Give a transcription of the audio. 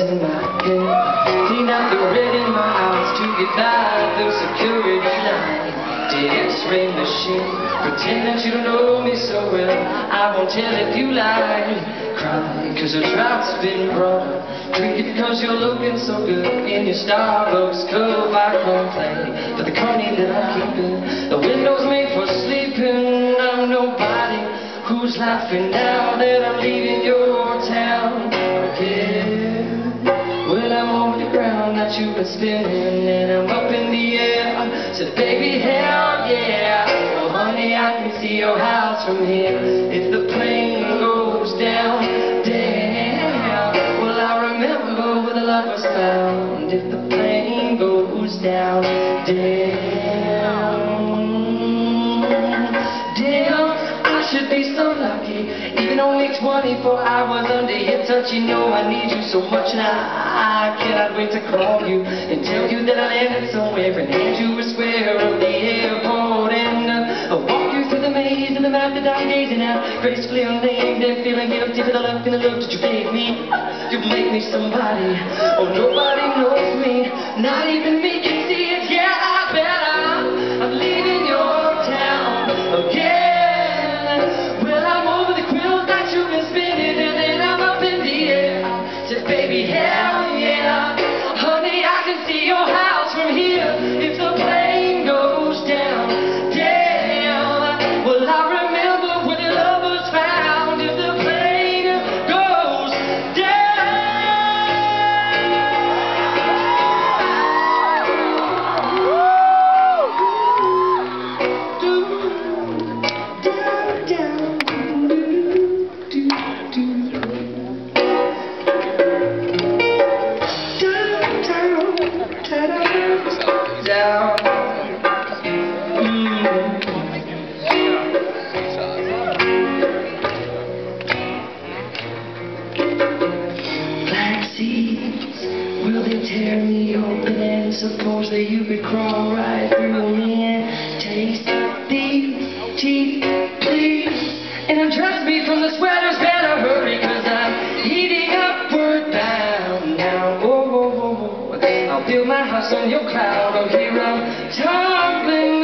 into my head Clean out the red in my eyes to get by the security line. The x-ray machine Pretend that you don't know me so well. I won't tell if you lie Cry cause the drought's been wrong. Drink it cause you're looking so good In your Starbucks cup I complain. For the company that I'm keeping The window's made for sleeping. I'm nobody who's laughing now that I'm leaving your you've been spinning And I'm up in the air. Said, baby, hell yeah. Oh, honey, I can see your house from here. If the plane goes down, down Well, I remember where the love was found. If the plane goes down, down Damn, I should be so lucky Even only 24 hours under your touch. You know I need you so much. Now I cannot wait to call you And tell you that I landed somewhere And hand you a square of the airport. And uh, walk you through the maze And the map that I'm gazing at Gracefully unnamed and feeling guilty For the love and the love that you gave me. You make me somebody Oh, nobody knows me. Not even me seeds, will they tear me open suppose that you could crawl right through me and taste these teeth, please, and undress me from the sweaters, better hurry, cause I'm heating upward bound now. Whoa, whoa, whoa, whoa. I'll build my house on your cloud. Oh, here I'm tumbling